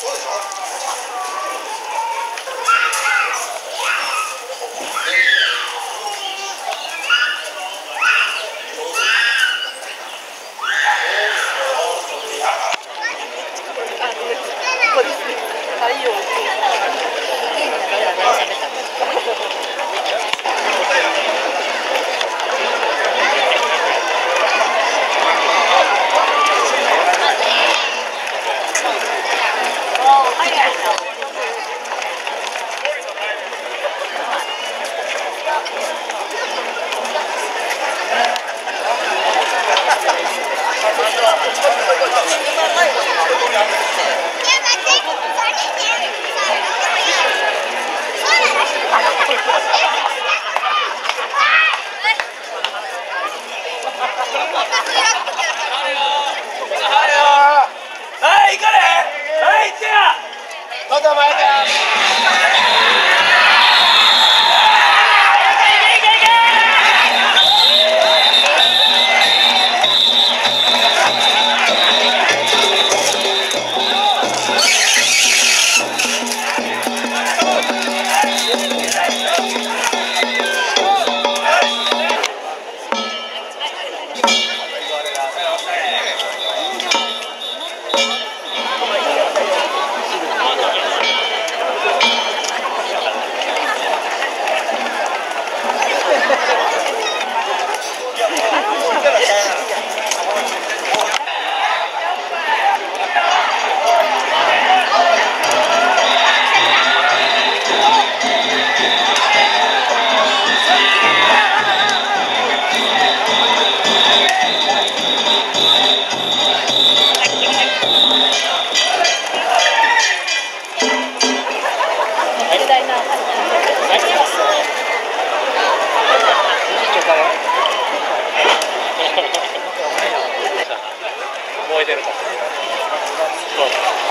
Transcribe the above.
What? Nada mais, galera. 覚えてるか。そう